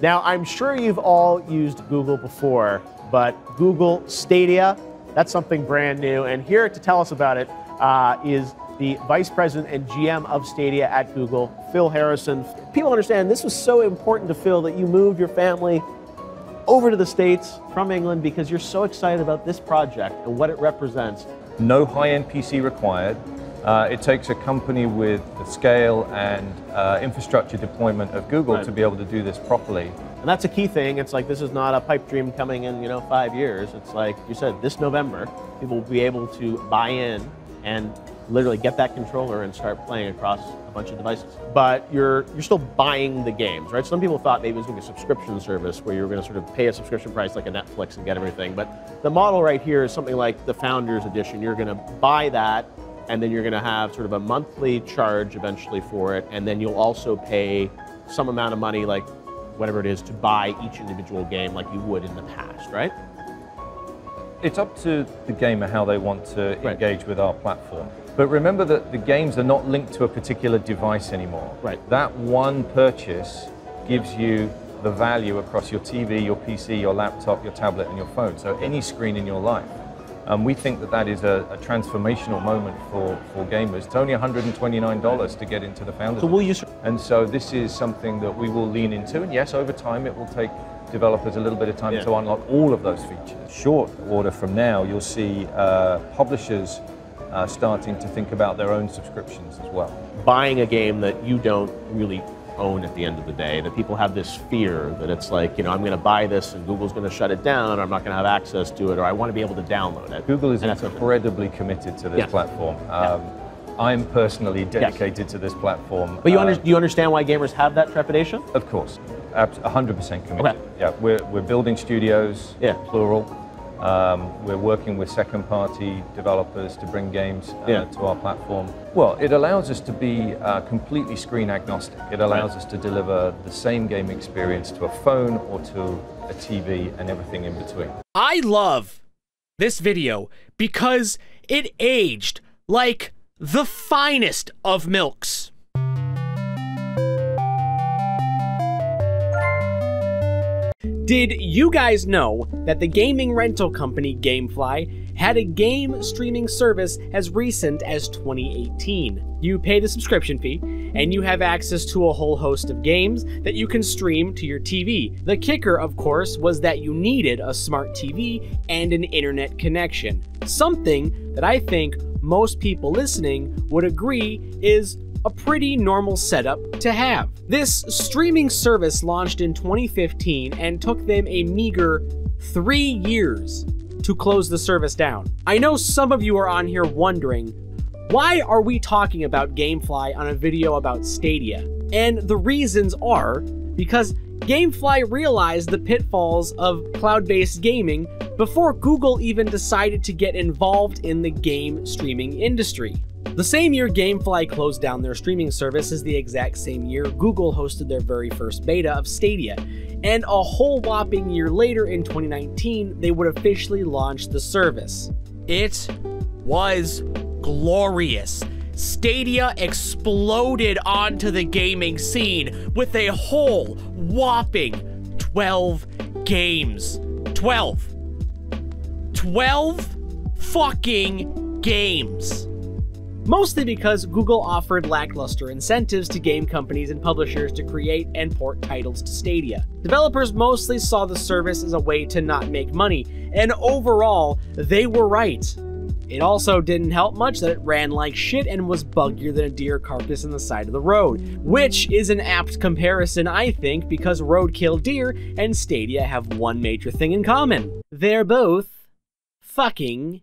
Now, I'm sure you've all used Google before, but Google Stadia, that's something brand new. And here to tell us about it uh, is the Vice President and GM of Stadia at Google, Phil Harrison. People understand this was so important to Phil that you moved your family over to the States from England because you're so excited about this project and what it represents. No high-end PC required. Uh, it takes a company with the scale and uh, infrastructure deployment of Google right. to be able to do this properly. And that's a key thing. It's like this is not a pipe dream coming in, you know, five years. It's like you said, this November, people will be able to buy in and literally get that controller and start playing across a bunch of devices. But you're you're still buying the games, right? Some people thought maybe it was going to be a subscription service where you were going to sort of pay a subscription price like a Netflix and get everything. But the model right here is something like the Founders Edition. You're going to buy that, and then you're going to have sort of a monthly charge eventually for it, and then you'll also pay some amount of money, like whatever it is, to buy each individual game like you would in the past, right? It's up to the gamer how they want to right. engage with our platform. But remember that the games are not linked to a particular device anymore. Right. That one purchase gives you the value across your TV, your PC, your laptop, your tablet, and your phone. So any screen in your life. Um, we think that that is a, a, transformational moment for, for gamers. It's only $129 to get into the Founders. So will you... And so this is something that we will lean into. And yes, over time it will take developers a little bit of time yeah. to unlock all of those features. Short order from now, you'll see uh, publishers uh, starting to think about their own subscriptions as well. Buying a game that you don't really own at the end of the day, that people have this fear that it's like, you know, I'm going to buy this and Google's going to shut it down, or I'm not going to have access to it, or I want to be able to download it. Google is incredibly committed to this yes. platform. Um, yeah. I'm personally dedicated yes. to this platform. But you, uh, under, do you understand why gamers have that trepidation? Of course, 100% committed. Okay. Yeah, we're, we're building studios, yeah. plural. Um, we're working with second-party developers to bring games uh, yeah. to our platform. Well, it allows us to be uh, completely screen agnostic. It allows right. us to deliver the same game experience to a phone or to a TV and everything in between. I love this video because it aged like the finest of milks. Did you guys know that the gaming rental company Gamefly had a game streaming service as recent as 2018? You pay the subscription fee, and you have access to a whole host of games that you can stream to your TV. The kicker, of course, was that you needed a smart TV and an internet connection. Something that I think most people listening would agree is a pretty normal setup to have. This streaming service launched in 2015 and took them a meager three years to close the service down. I know some of you are on here wondering, why are we talking about Gamefly on a video about Stadia? And the reasons are because Gamefly realized the pitfalls of cloud-based gaming before Google even decided to get involved in the game streaming industry. The same year Gamefly closed down their streaming service is the exact same year Google hosted their very first beta of Stadia, and a whole whopping year later in 2019, they would officially launch the service. It was glorious. Stadia exploded onto the gaming scene with a whole whopping 12 games. 12. 12 fucking games mostly because Google offered lackluster incentives to game companies and publishers to create and port titles to Stadia. Developers mostly saw the service as a way to not make money, and overall, they were right. It also didn't help much that it ran like shit and was buggier than a deer carcass in the side of the road, which is an apt comparison, I think, because roadkill deer and Stadia have one major thing in common. They're both fucking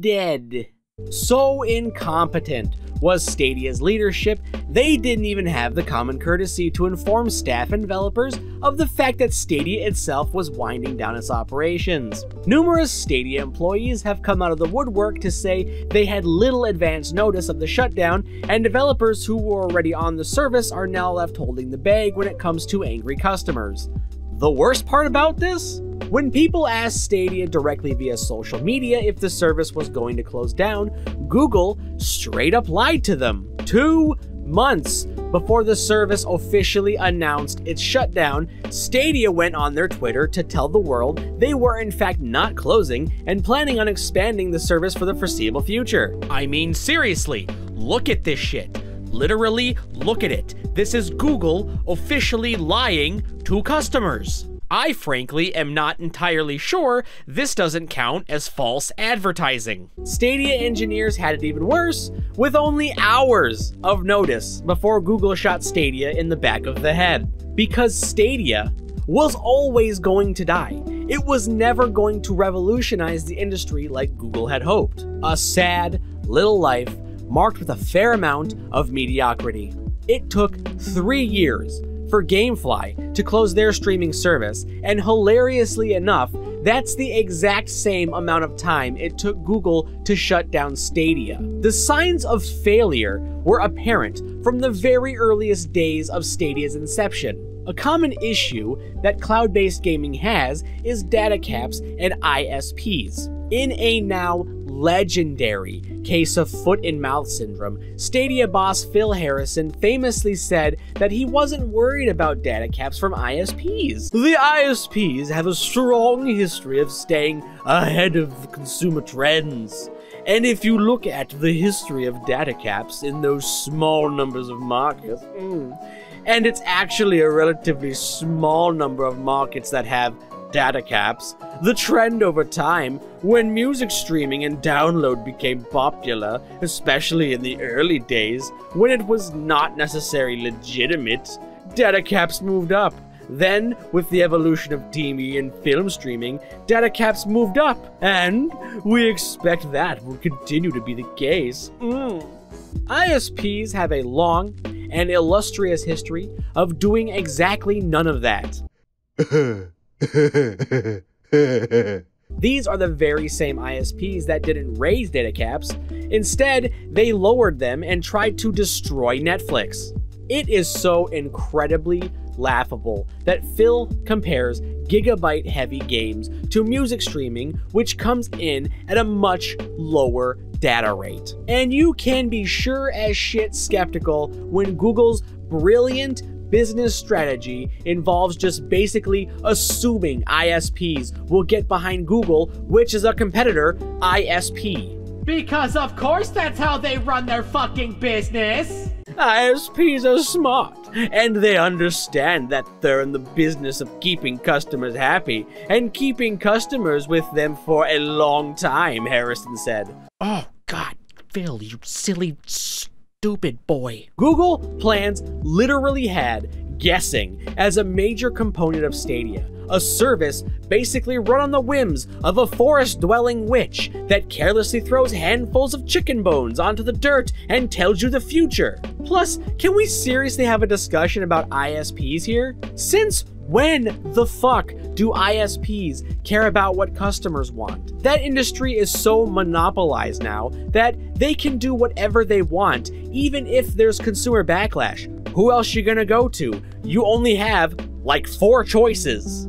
dead. So incompetent was Stadia's leadership, they didn't even have the common courtesy to inform staff and developers of the fact that Stadia itself was winding down its operations. Numerous Stadia employees have come out of the woodwork to say they had little advance notice of the shutdown, and developers who were already on the service are now left holding the bag when it comes to angry customers. The worst part about this? When people asked Stadia directly via social media if the service was going to close down, Google straight up lied to them. Two Months before the service officially announced its shutdown, Stadia went on their Twitter to tell the world they were in fact not closing and planning on expanding the service for the foreseeable future. I mean, seriously, look at this shit. Literally, look at it. This is Google officially lying to customers. I frankly am not entirely sure this doesn't count as false advertising. Stadia engineers had it even worse, with only hours of notice before Google shot Stadia in the back of the head. Because Stadia was always going to die. It was never going to revolutionize the industry like Google had hoped. A sad little life marked with a fair amount of mediocrity. It took three years for Gamefly to close their streaming service, and hilariously enough, that's the exact same amount of time it took Google to shut down Stadia. The signs of failure were apparent from the very earliest days of Stadia's inception. A common issue that cloud based gaming has is data caps and ISPs. In a now legendary case of foot and mouth syndrome, Stadia boss Phil Harrison famously said that he wasn't worried about data caps from ISPs. The ISPs have a strong history of staying ahead of consumer trends. And if you look at the history of data caps in those small numbers of markets, mm, and it's actually a relatively small number of markets that have data caps, the trend over time, when music streaming and download became popular, especially in the early days, when it was not necessarily legitimate, data caps moved up. Then, with the evolution of TV and film streaming, data caps moved up, and we expect that will continue to be the case. Mm. ISPs have a long and illustrious history of doing exactly none of that. These are the very same ISPs that didn't raise data caps. Instead, they lowered them and tried to destroy Netflix. It is so incredibly laughable that Phil compares gigabyte heavy games to music streaming, which comes in at a much lower data rate. And you can be sure as shit skeptical when Google's brilliant business strategy involves just basically assuming ISPs will get behind Google, which is a competitor ISP. Because of course that's how they run their fucking business! ISPs are smart, and they understand that they're in the business of keeping customers happy and keeping customers with them for a long time, Harrison said. Oh, God, Phil, you silly, stupid boy. Google plans literally had guessing as a major component of Stadia, a service basically run on the whims of a forest dwelling witch that carelessly throws handfuls of chicken bones onto the dirt and tells you the future. Plus, can we seriously have a discussion about ISPs here? Since when the fuck do ISPs care about what customers want? That industry is so monopolized now that they can do whatever they want, even if there's consumer backlash. Who else you gonna go to? You only have like four choices.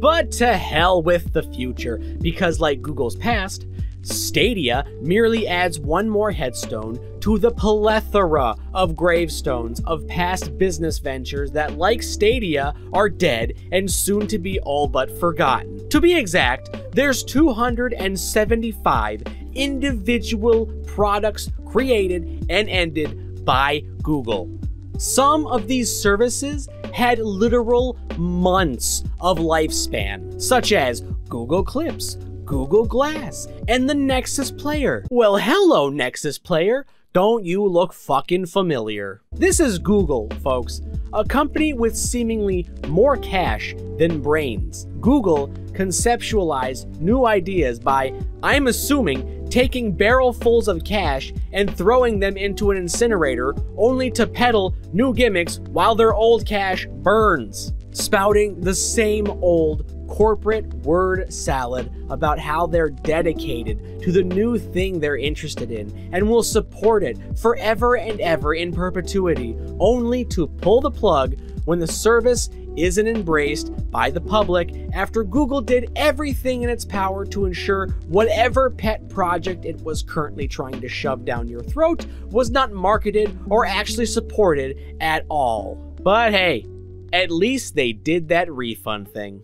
But to hell with the future, because like Google's past, Stadia merely adds one more headstone to the plethora of gravestones of past business ventures that, like Stadia, are dead and soon to be all but forgotten. To be exact, there's 275 individual products created and ended by Google. Some of these services had literal months of lifespan, such as Google Clips, Google Glass, and the Nexus Player. Well, hello, Nexus Player. Don't you look fucking familiar? This is Google, folks, a company with seemingly more cash than brains. Google conceptualized new ideas by, I'm assuming, taking barrelfuls of cash and throwing them into an incinerator only to peddle new gimmicks while their old cash burns. Spouting the same old corporate word salad about how they're dedicated to the new thing they're interested in and will support it forever and ever in perpetuity, only to pull the plug when the service isn't embraced by the public after Google did everything in its power to ensure whatever pet project it was currently trying to shove down your throat was not marketed or actually supported at all. But hey, at least they did that refund thing.